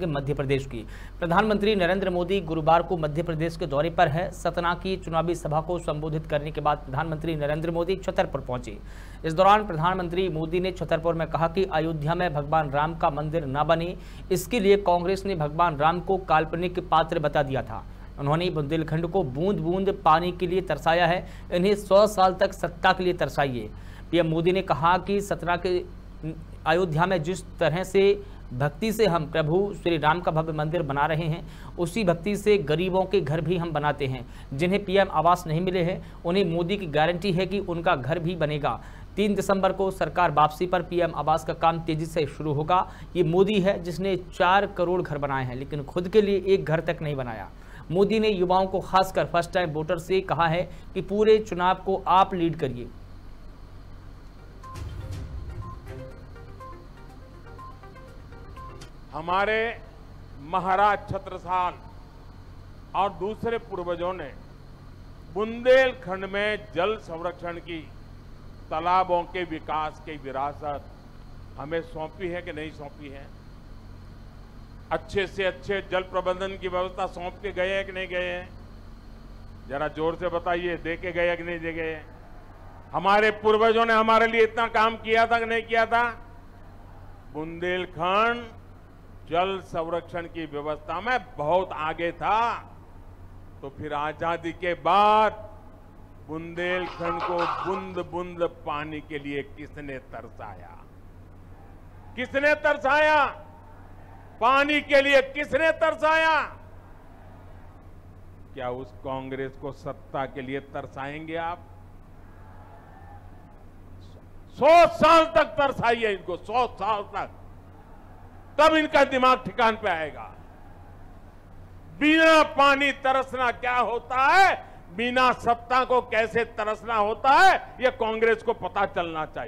मध्य प्रदेश की। प्रधानमंत्री नरेंद्र मोदी गुरुवार को मध्य प्रदेश के दौरे पर है। सतना की चुनावी सभा को संबोधित करने के बाद प्रधानमंत्री नरेंद्र मोदी छतरपुर पहुँचे। इस दौरान प्रधानमंत्री मोदी ने छतरपुर में कहा कि अयोध्या में भगवान राम का मंदिर न बने, इसके लिए कांग्रेस ने भगवान राम को काल्पनिक पात्र बता दिया था। उन्होंने बुंदेलखंड को बूंद बूंद पानी के लिए तरसाया है, इन्हें सौ साल तक सत्ता के लिए तरसाइए। पीएम मोदी ने कहा कि सतना के अयोध्या में जिस तरह से भक्ति से हम प्रभु श्री राम का भव्य मंदिर बना रहे हैं, उसी भक्ति से गरीबों के घर भी हम बनाते हैं। जिन्हें पीएम आवास नहीं मिले हैं, उन्हें मोदी की गारंटी है कि उनका घर भी बनेगा। तीन दिसंबर को सरकार वापसी पर पीएम आवास का काम तेज़ी से शुरू होगा। ये मोदी है जिसने चार करोड़ घर बनाए हैं, लेकिन खुद के लिए एक घर तक नहीं बनाया। मोदी ने युवाओं को खासकर फ़र्स्ट टाइम वोटर से कहा है कि पूरे चुनाव को आप लीड करिए। हमारे महाराज छत्रसाल और दूसरे पूर्वजों ने बुंदेलखंड में जल संरक्षण की, तालाबों के विकास की विरासत हमें सौंपी है कि नहीं सौंपी है? अच्छे से अच्छे जल प्रबंधन की व्यवस्था सौंप के गए हैं कि नहीं गए हैं? जरा ज़ोर से बताइए, दे के गए कि नहीं दे गए? हमारे पूर्वजों ने हमारे लिए इतना काम किया था कि नहीं किया था? बुंदेलखंड जल संरक्षण की व्यवस्था में बहुत आगे था। तो फिर आज़ादी के बाद बुंदेलखंड को बुंद बुंद पानी के लिए किसने तरसाया? किसने तरसाया? पानी के लिए किसने तरसाया? क्या उस कांग्रेस को सत्ता के लिए तरसाएँगे आप? सौ साल तक तरसाइए इनको, सौ साल तक। तब इनका दिमाग ठिकान पे आएगा। बिना पानी तरसना क्या होता है? बिना सत्ता को कैसे तरसना होता है? यह कांग्रेस को पता चलना चाहिए।